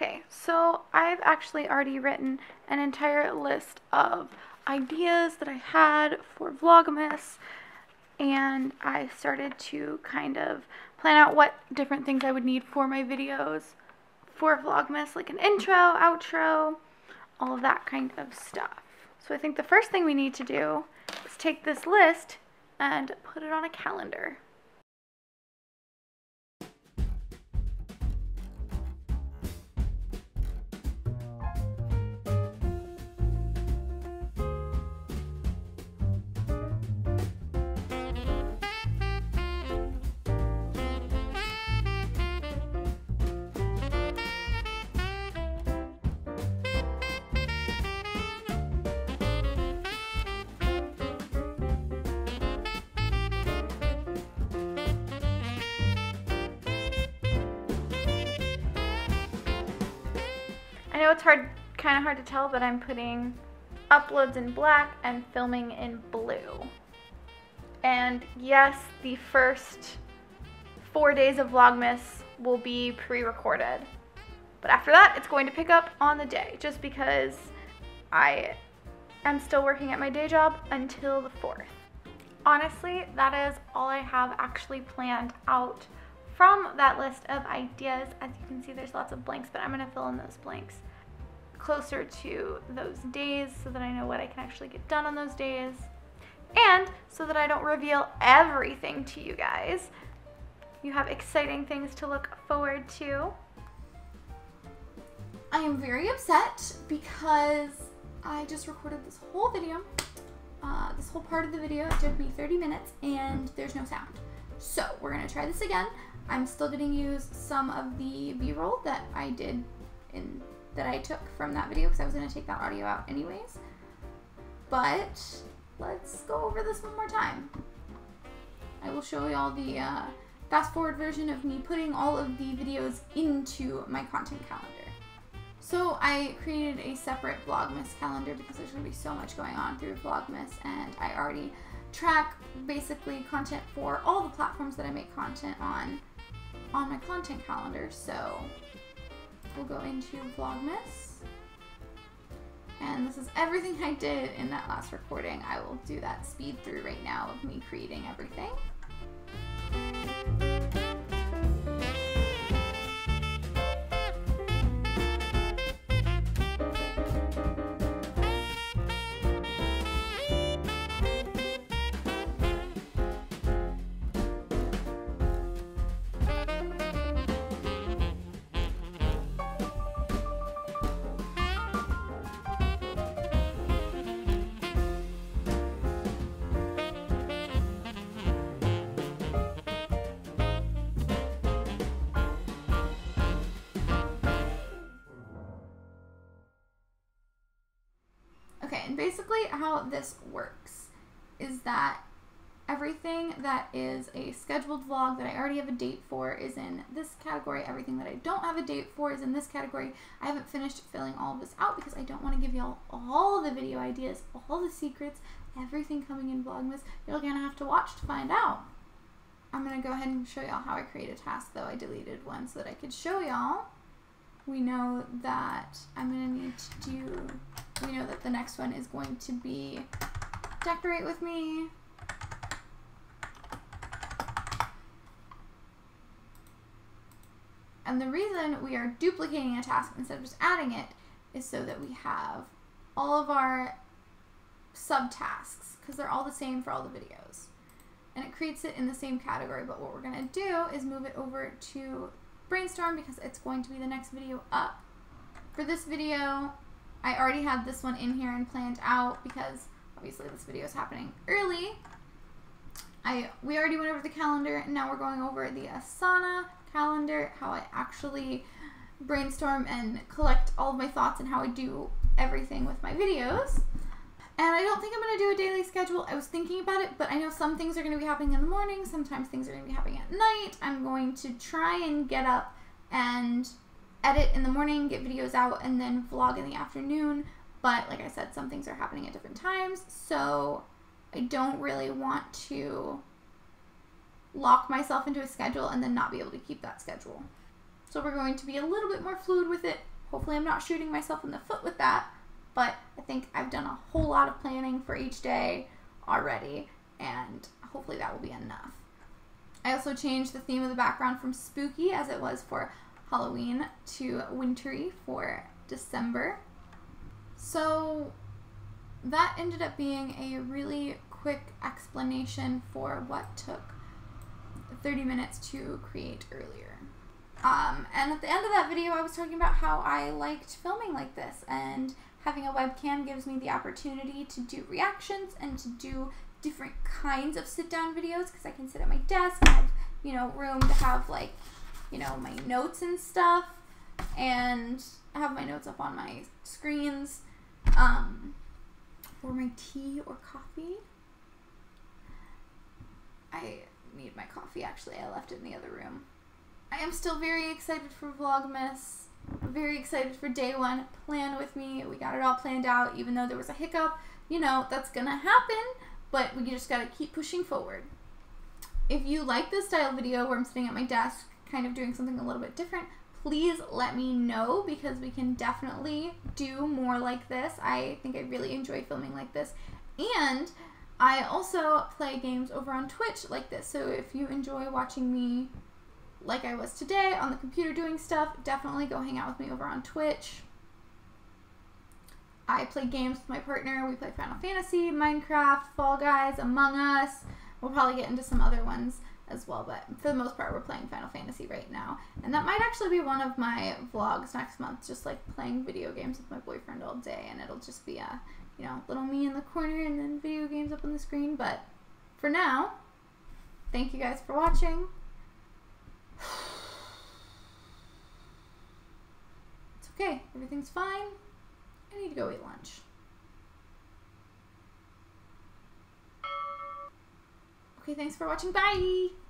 Okay, so I've actually already written an entire list of ideas that I had for Vlogmas, and I started to kind of plan out what different things I would need for my videos for Vlogmas, like an intro, outro, all of that kind of stuff. So I think the first thing we need to do is take this list and put it on a calendar. I know it's hard, kind of hard to tell, but I'm putting uploads in black and filming in blue. And yes, the first four days of Vlogmas will be pre-recorded. But after that, it's going to pick up on the day, just because I am still working at my day job until the 4th. Honestly, that is all I have actually planned out from that list of ideas. As you can see, there's lots of blanks, but I'm gonna fill in those blanks closer to those days so that I know what I can actually get done on those days and so that I don't reveal everything to you guys. You have exciting things to look forward to. I am very upset because I just recorded this whole video, uh, this whole part of the video. It took me 30 minutes and there's no sound. So we're gonna try this again. I'm still gonna use some of the B-roll that I did in that I took from that video because I was going to take that audio out anyways. But let's go over this one more time. I will show you all the uh, fast forward version of me putting all of the videos into my content calendar. So I created a separate Vlogmas calendar because there's going to be so much going on through Vlogmas and I already track basically content for all the platforms that I make content on on my content calendar. So we'll go into Vlogmas. And this is everything I did in that last recording. I will do that speed through right now of me creating everything. And basically how this works is that everything that is a scheduled vlog that I already have a date for is in this category. Everything that I don't have a date for is in this category. I haven't finished filling all of this out because I don't want to give y'all all the video ideas, all the secrets, everything coming in Vlogmas. You're going to have to watch to find out. I'm going to go ahead and show y'all how I create a task, though I deleted one so that I could show y'all. We know that I'm going to need to do we know that the next one is going to be decorate with me. And the reason we are duplicating a task instead of just adding it is so that we have all of our subtasks because they're all the same for all the videos. And it creates it in the same category, but what we're going to do is move it over to brainstorm because it's going to be the next video up. For this video, I already had this one in here and planned out because obviously this video is happening early. I We already went over the calendar and now we're going over the Asana calendar, how I actually brainstorm and collect all of my thoughts and how I do everything with my videos. And I don't think I'm going to do a daily schedule. I was thinking about it, but I know some things are going to be happening in the morning. Sometimes things are going to be happening at night. I'm going to try and get up and edit in the morning, get videos out, and then vlog in the afternoon. But like I said, some things are happening at different times. So I don't really want to lock myself into a schedule and then not be able to keep that schedule. So we're going to be a little bit more fluid with it Hopefully, I'm not shooting myself in the foot with that, but I think I've done a whole lot of planning for each day already, and hopefully, that will be enough. I also changed the theme of the background from spooky, as it was for Halloween, to wintry for December. So, that ended up being a really quick explanation for what took 30 minutes to create earlier. Um, and at the end of that video, I was talking about how I liked filming like this, and having a webcam gives me the opportunity to do reactions and to do different kinds of sit down videos because I can sit at my desk and have, you know, room to have like, you know, my notes and stuff, and I have my notes up on my screens. Um, for my tea or coffee. I need my coffee actually. I left it in the other room. I am still very excited for Vlogmas. Very excited for day one. Plan with me. We got it all planned out, even though there was a hiccup. You know, that's gonna happen, but we just gotta keep pushing forward. If you like this style video where I'm sitting at my desk, kind of doing something a little bit different, please let me know because we can definitely do more like this. I think I really enjoy filming like this. And I also play games over on Twitch like this. So if you enjoy watching me like I was today on the computer doing stuff, definitely go hang out with me over on Twitch. I play games with my partner. We play Final Fantasy, Minecraft, Fall Guys, Among Us. We'll probably get into some other ones as well, but for the most part, we're playing Final Fantasy right now. And that might actually be one of my vlogs next month, just like playing video games with my boyfriend all day, and it'll just be a, you know, little me in the corner and then video games up on the screen. But for now, thank you guys for watching. It's okay, everything's fine. I need to go eat lunch. Okay, thanks for watching. Bye!